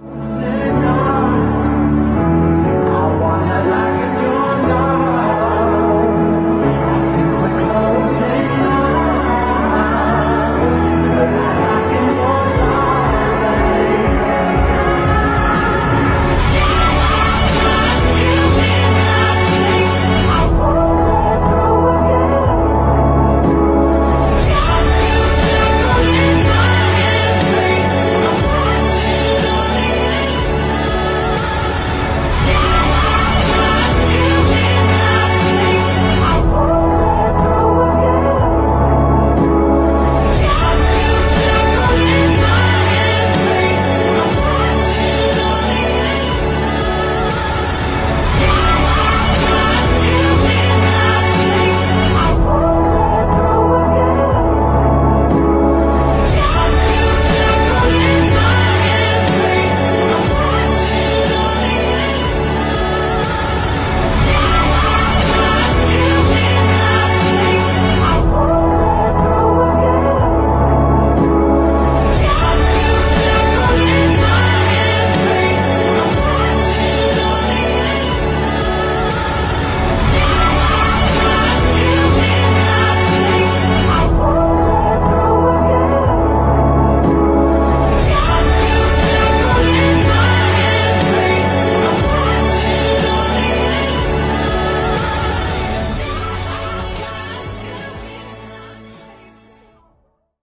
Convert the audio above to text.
Yeah.